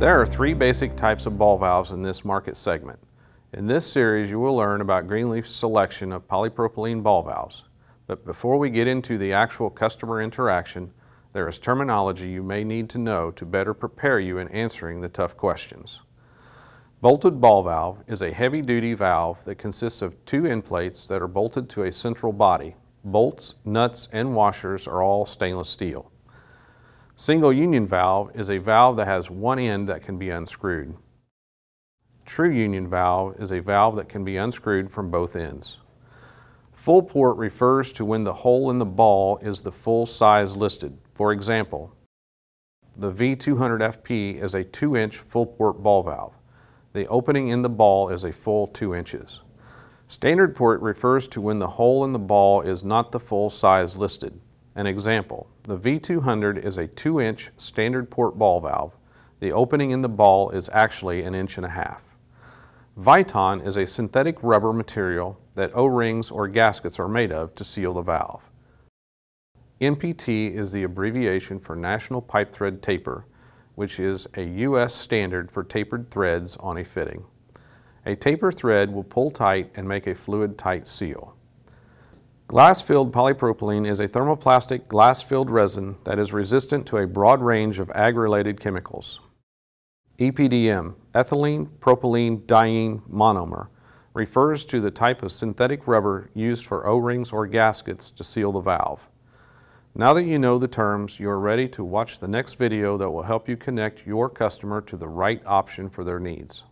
There are three basic types of ball valves in this market segment. In this series, you will learn about Greenleaf's selection of polypropylene ball valves. But before we get into the actual customer interaction, there is terminology you may need to know to better prepare you in answering the tough questions. Bolted ball valve is a heavy-duty valve that consists of two end plates that are bolted to a central body. Bolts, nuts, and washers are all stainless steel. Single union valve is a valve that has one end that can be unscrewed. True union valve is a valve that can be unscrewed from both ends. Full port refers to when the hole in the ball is the full size listed. For example, the V200FP is a 2-inch full port ball valve. The opening in the ball is a full 2 inches. Standard port refers to when the hole in the ball is not the full size listed. An example, the V200 is a 2-inch standard port ball valve. The opening in the ball is actually an inch and a half. Viton is a synthetic rubber material that O-rings or gaskets are made of to seal the valve. NPT is the abbreviation for National Pipe Thread Taper, which is a U.S. standard for tapered threads on a fitting. A taper thread will pull tight and make a fluid-tight seal. Glass-filled polypropylene is a thermoplastic glass-filled resin that is resistant to a broad range of ag-related chemicals. EPDM, ethylene propylene diene monomer, refers to the type of synthetic rubber used for O-rings or gaskets to seal the valve. Now that you know the terms, you are ready to watch the next video that will help you connect your customer to the right option for their needs.